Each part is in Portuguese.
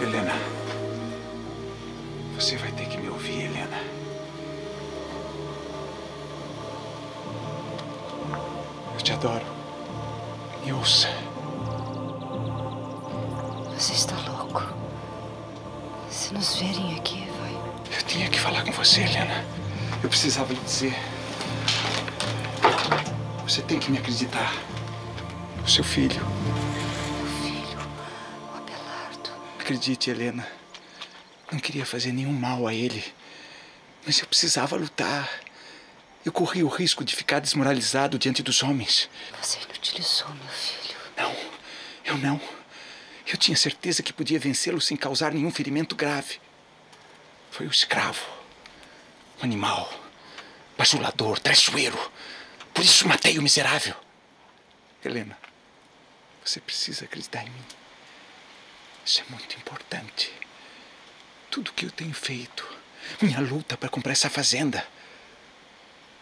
Helena. Você vai ter que me ouvir, Helena. Eu te adoro. Me ouça. Você está louco. Se nos verem aqui, vai. Eu tinha que falar com você, Helena. Eu precisava lhe dizer. Você tem que me acreditar. O seu filho. Acredite, Helena. Não queria fazer nenhum mal a ele. Mas eu precisava lutar. Eu corri o risco de ficar desmoralizado diante dos homens. Você inutilizou meu filho. Não, eu não. Eu tinha certeza que podia vencê-lo sem causar nenhum ferimento grave. Foi o escravo, o animal, bajulador, traiçoeiro. Por isso matei o miserável. Helena, você precisa acreditar em mim. Isso é muito importante. Tudo que eu tenho feito, minha luta para comprar essa fazenda.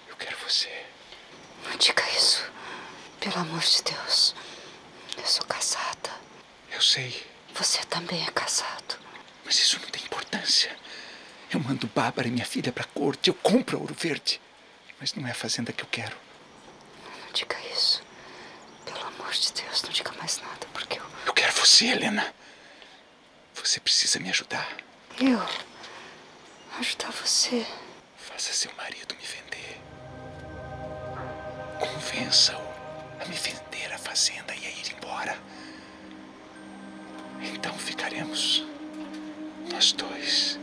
Eu quero você. Não diga isso. Pelo amor de Deus. Eu sou casada. Eu sei, Você também é casado. mas isso não tem importância. Eu mando Bárbara e minha filha para a corte, eu compro Ouro Verde. Mas não é a fazenda que eu quero. Não diga isso. Pelo amor de Deus, não diga mais nada, porque eu. Eu quero você, Helena. Você precisa me ajudar. Eu. Ajudar você. Faça seu marido me vender. Convença-o a me vender a fazenda e a ir embora. Então ficaremos nós dois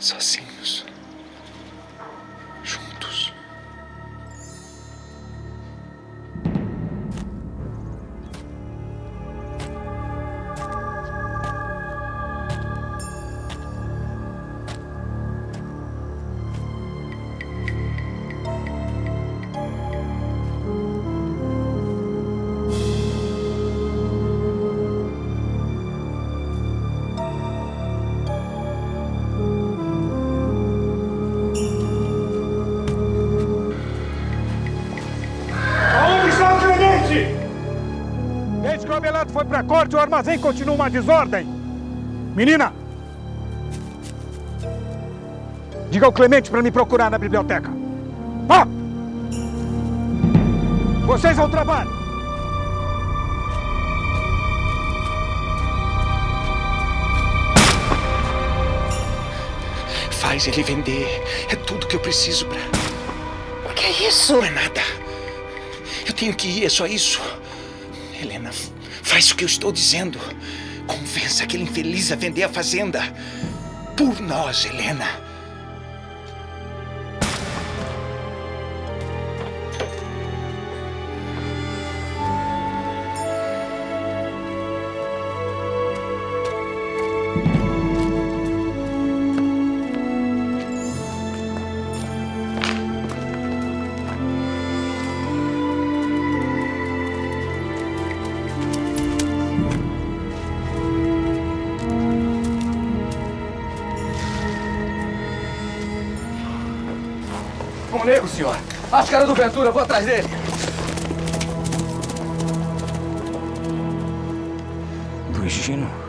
sozinhos, Desde que o Abelardo foi pra corte, o armazém continua uma desordem. Menina! Diga ao Clemente para me procurar na biblioteca. Vá! Vocês ao trabalho! Faz ele vender. É tudo que eu preciso para. O que é isso? Não é nada. Eu tenho que ir, é só isso. Helena, faz o que eu estou dizendo. Convença aquele infeliz a vender a fazenda. Por nós, Helena. Um nego, senhor. Acho que era do Ventura, vou atrás dele. Do?